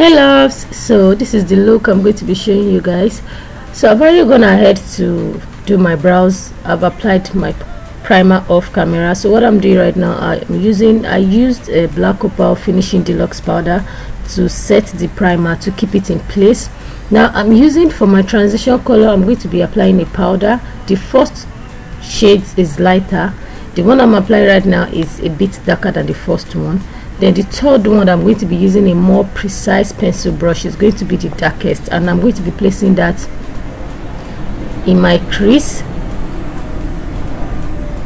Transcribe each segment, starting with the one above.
hey loves. So this is the look i'm going to be showing you guys. So i've already gone ahead to do my brows. I've applied my primer off camera. So what i'm doing right now i'm using i used a black opal finishing deluxe powder to set the primer to keep it in place. Now i'm using for my transition color i'm going to be applying a powder. The first shade is lighter. The one i'm applying right now is a bit darker than the first one then the third one i'm going to be using a more precise pencil brush is going to be the darkest and i'm going to be placing that in my crease.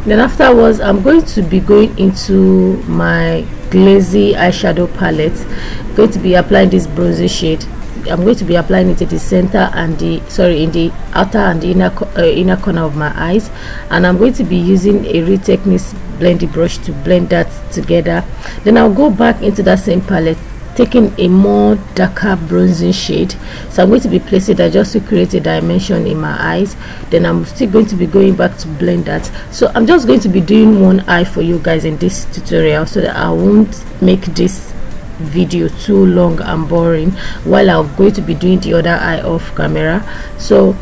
Then afterwards i'm going to be going into my Glazzi eyeshadow palette. I'm going to be applying this bronzy shade i'm going to be applying it at the center and the sorry in the outer and the inner uh, inner corner of my eyes. And i'm going to be using a techniques blending brush to blend that together. Then i'll go back into that same palette taking a more darker bronzing shade. So i'm going to be placing that just to create a dimension in my eyes. Then i'm still going to be going back to blend that. So i'm just going to be doing one eye for you guys in this tutorial so that i won't make this video too long and boring while i'm going to be doing the other eye off camera. So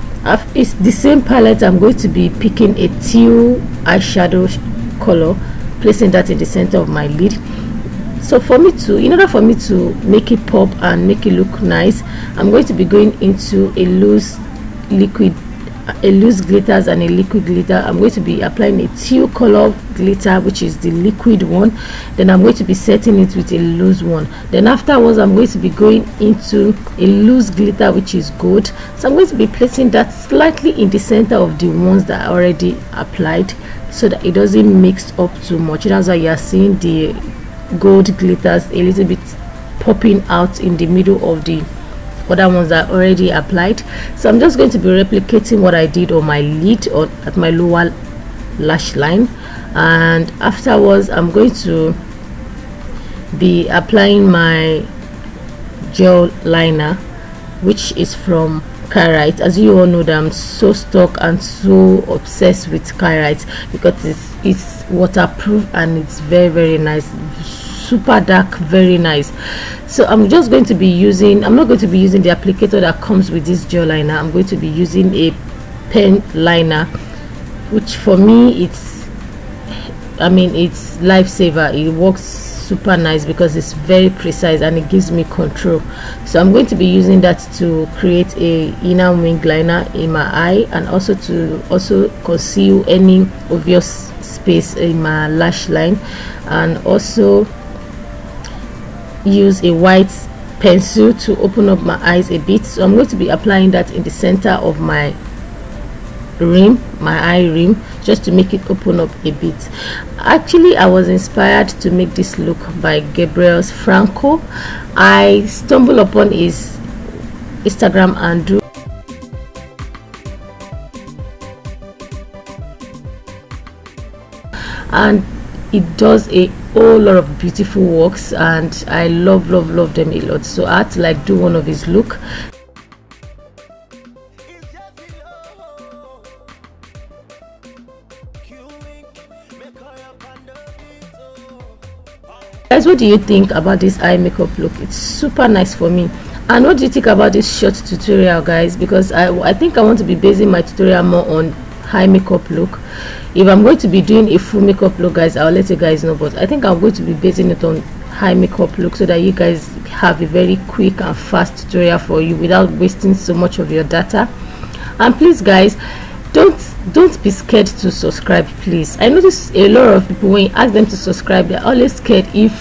it's the same palette. I'm going to be picking a teal eyeshadow color placing that in the center of my lid. So for me to in order for me to make it pop and make it look nice i'm going to be going into a loose liquid a loose glitters and a liquid glitter. I'm going to be applying a teal color glitter which is the liquid one. Then i'm going to be setting it with a loose one. Then afterwards i'm going to be going into a loose glitter which is gold. So i'm going to be placing that slightly in the center of the ones that i already applied so that it doesn't mix up too much. That's why you're seeing the gold glitters a little bit popping out in the middle of the other ones that already applied. So I'm just going to be replicating what I did on my lid or at my lower lash line. And afterwards I'm going to be applying my gel liner which is from Kite as you all know that I'm so stuck and so obsessed with Kite because it's it's waterproof and it's very very nice super dark very nice. So i'm just going to be using i'm not going to be using the applicator that comes with this gel liner. I'm going to be using a pen liner which for me it's i mean it's lifesaver. It works super nice because it's very precise and it gives me control. So i'm going to be using that to create a inner wing liner in my eye and also to also conceal any obvious space in my lash line. And also use a white pencil to open up my eyes a bit. So i'm going to be applying that in the center of my rim my eye rim just to make it open up a bit. Actually i was inspired to make this look by gabriel franco. I stumbled upon his instagram and do and it does a whole lot of beautiful works and i love love love them a lot. So i had to like do one of his look. Guys what do you think about this eye makeup look? It's super nice for me. And what do you think about this short tutorial guys? Because i i think i want to be basing my tutorial more on high makeup look if i'm going to be doing a full makeup look guys i'll let you guys know but i think i'm going to be basing it on high makeup look so that you guys have a very quick and fast tutorial for you without wasting so much of your data. And please guys don't don't be scared to subscribe please. I notice a lot of people when you ask them to subscribe they're always scared if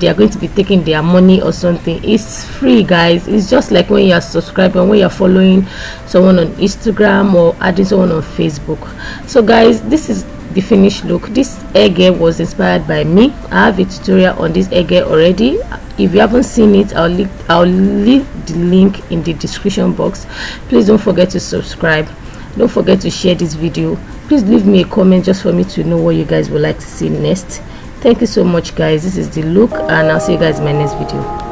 they are going to be taking their money or something. It's free guys. It's just like when you're subscribing when you're following someone on instagram or adding someone on facebook. So guys this is the finished look. This egg was inspired by me. I have a tutorial on this egg already. If you haven't seen it i'll leave i'll leave the link in the description box. Please don't forget to subscribe. Don't forget to share this video. Please leave me a comment just for me to know what you guys would like to see next thank you so much guys. This is the look and i'll see you guys in my next video